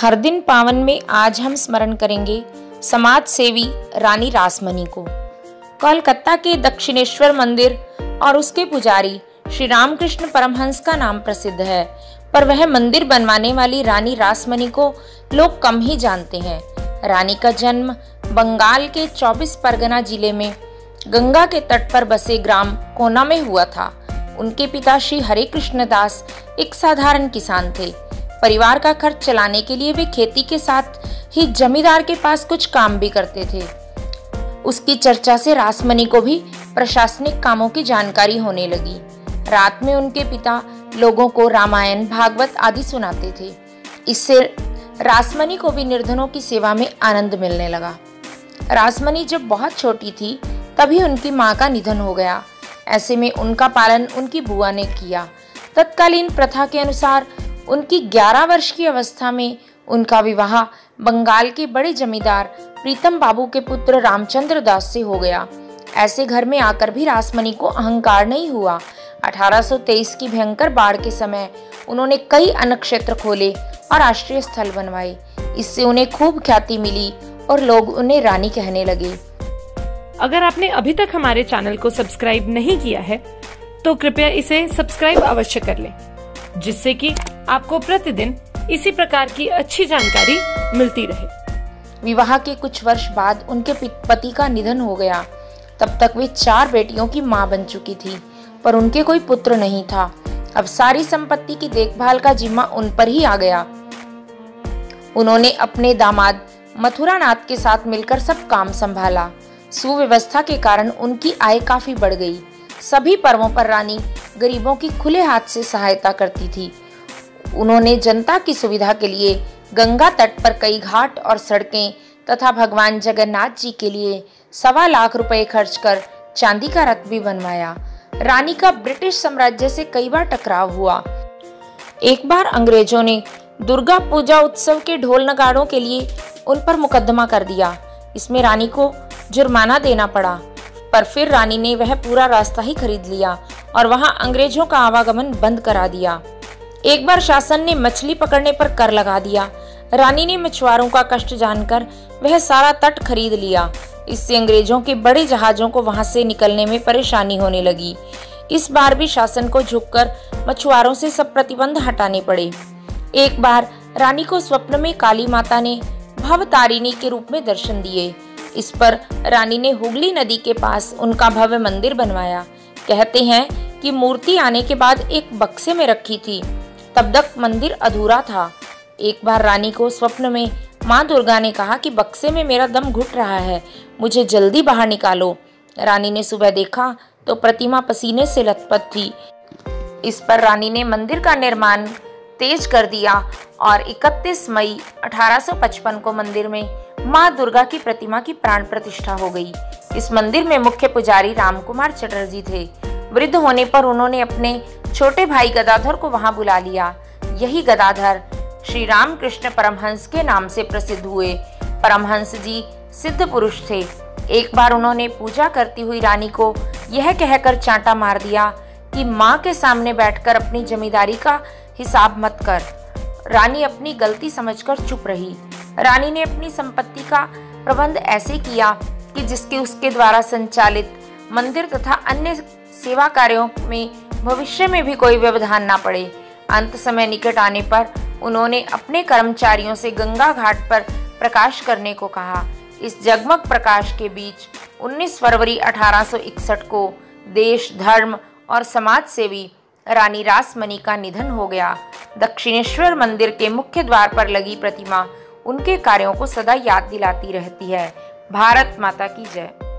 हर दिन पावन में आज हम स्मरण करेंगे समाज सेवी रानी रासमणी को। कोलकाता के दक्षिणेश्वर मंदिर और उसके पुजारी श्री रामकृष्ण परमहंस का नाम प्रसिद्ध है, पर वह मंदिर बनवाने वाली रानी रासमणी को लोग कम ही जानते हैं। रानी का जन्म बंगाल के 24 परगना ज़िले में गंगा के तट पर बसे ग्राम कोना में हुआ था। उनके पिता श्री हरे कृष्ण दास एक साधारण किसान थे। परिवार का खर्च चलाने के लिए वे खेती के साथ ही जमींदार के पास कुछ काम भी करते थे। उसकी चर्चा से रासमणि को भी प्रशासनिक कामों की जानकारी होने लगी। रात में उनके पिता लोगों को रामायण, भागवत आदि सुनाते थे। इससे रासमणि को भी निर्धनों की सेवा में आनंद मिलने लगा। रासमणि जब बहुत छोटी थी, तभी उनकी माँ का निधन हो गया। ऐसे में उनका पालन उनकी बुआ ने किया। तत्कालीन प्रथा के अनुसार उनकी 11 वर्ष की अवस्था में उनका विवाह बंगाल के बड़े जमींदार प्रीतम बाबू के पुत्र रामचंद्र दास से हो गया। ऐसे घर में आकर भी रासमणि को अहंकार नहीं हुआ। 1823 की भयंकर बाढ़ के समय उन्होंने कई अन्न क्षेत्र खोले और राष्ट्रीय स्थल बनवाए। इससे उन्हें खूब ख्याति मिली और लोग उन्हें रानी कहने लगे। अगर आपने अभी तक हमारे चैनल को सब्सक्राइब नहीं किया है तो कृपया इसे सब्सक्राइब अवश्य कर लें। जिससे कि आपको प्रतिदिन इसी प्रकार की अच्छी जानकारी मिलती रहे। विवाह के कुछ वर्ष बाद उनके पति का निधन हो गया। तब तक वे चार बेटियों की माँ बन चुकी थी, पर उनके कोई पुत्र नहीं था। अब सारी संपत्ति की देखभाल का जिम्मा उन पर ही आ गया। उन्होंने अपने दामाद मथुरा नाथ के साथ मिलकर सब काम संभाला। सुव्यवस्था के कारण उनकी आय काफ़ी बढ़ गई। सभी पर्वों पर रानी गरीबों की खुले हाथ से सहायता करती थी। उन्होंने जनता की सुविधा के लिए गंगा तट पर कई घाट और सड़कें तथा भगवान जगन्नाथ जी के लिए सवा लाख रुपए खर्च कर चांदी का रथ भी बनवाया। रानी का ब्रिटिश साम्राज्य से कई बार टकराव हुआ। एक बार अंग्रेज़ों ने दुर्गा पूजा उत्सव के ढोल नगाड़ों के लिए उन पर मुकदमा कर दिया। इसमें रानी को जुर्माना देना पड़ा, पर फिर रानी ने वह पूरा रास्ता ही खरीद लिया और वहाँ अंग्रेज़ों का आवागमन बंद करा दिया। एक बार शासन ने मछली पकड़ने पर कर लगा दिया। रानी ने मछुआरों का कष्ट जानकर वह सारा तट खरीद लिया। इससे अंग्रेज़ों के बड़े जहाजों को वहाँ से निकलने में परेशानी होने लगी। इस बार भी शासन को झुककर मछुआरों से सब प्रतिबंध हटाने पड़े। एक बार रानी को स्वप्न में काली माता ने भवतारिणी के रूप में दर्शन दिए। इस पर रानी ने हुगली नदी के पास उनका भव्य मंदिर बनवाया। कहते हैं कि मूर्ति आने के बाद एक बक्से में रखी थी। तब तक मंदिर अधूरा था। एक बार रानी को स्वप्न में माँ दुर्गा ने कहा कि बक्से में मेरा दम घुट रहा है, मुझे जल्दी बाहर निकालो। रानी ने सुबह देखा तो प्रतिमा पसीने से लथपथ थी। इस पर रानी ने मंदिर का निर्माण तेज कर दिया और 31 मई 1855 को मंदिर में माँ दुर्गा की प्रतिमा की प्राण प्रतिष्ठा हो गई। इस मंदिर में मुख्य पुजारी रामकुमार चटर्जी थे। वृद्ध होने पर उन्होंने अपने छोटे भाई गदाधर को वहाँ बुला लिया। यही गदाधर श्री राम कृष्ण परमहंस के नाम से प्रसिद्ध हुए। परमहंस जी सिद्ध पुरुष थे। एक बार उन्होंने पूजा करती हुई रानी को यह कहकर चांटा मार दिया कि माँ के सामने बैठकर अपनी जमींदारी का हिसाब मत कर। रानी अपनी गलती समझकर चुप रही। रानी ने अपनी संपत्ति का प्रबंध ऐसे किया कि जिसके उसके द्वारा संचालित मंदिर तथा अन्य सेवा कार्यों में भविष्य में भी कोई व्यवधान न पड़े। अंत समय निकट आने पर उन्होंने अपने कर्मचारियों से गंगा घाट पर प्रकाश करने को कहा। इस जगमग प्रकाश के बीच 19 फरवरी 1861 को देश, धर्म और समाज सेवी रानी रासमणि का निधन हो गया। दक्षिणेश्वर मंदिर के मुख्य द्वार पर लगी प्रतिमा उनके कार्यों को सदा याद दिलाती रहती है। भारत माता की जय।